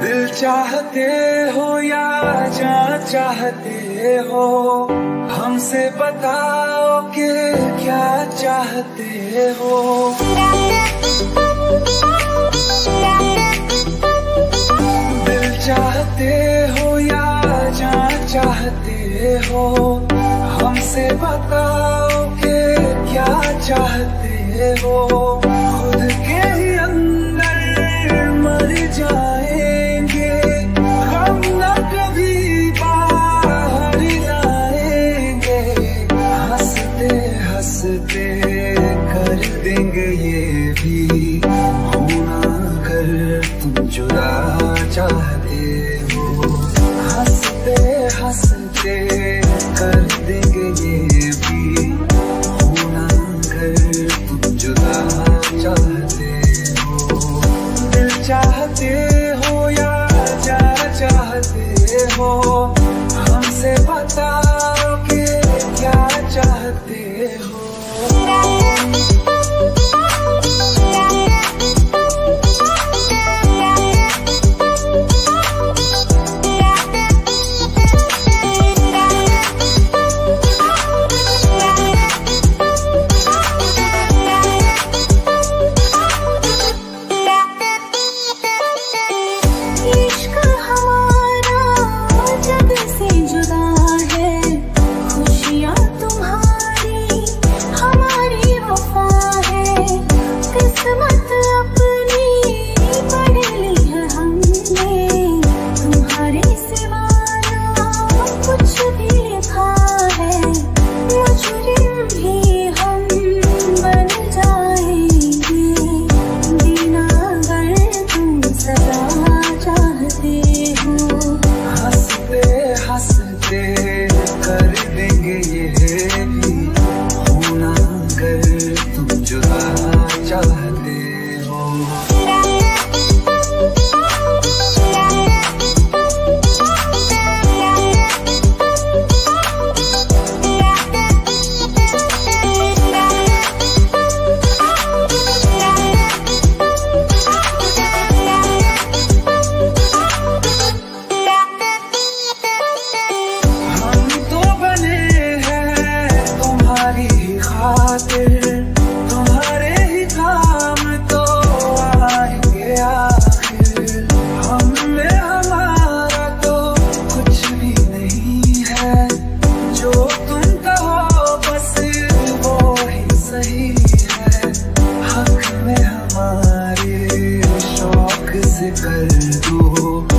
दिल चाहते हो या जा चाहते हो? हमसे बताओ के क्या चाहते हो? दिल चाहते हो या जा चाहते हो? हमसे बताओ के क्या चाहते ही? कर देंगे ये भी। होना कर तुम जुदा चाहते हो। हँसते हँसते कर देंगे ये भी। होना कर तुम जुदा चाहते हो। दिल चाहते हो या जा चाहते हो? हमसे बता के क्या चाहते yeah, yeah. कर दो।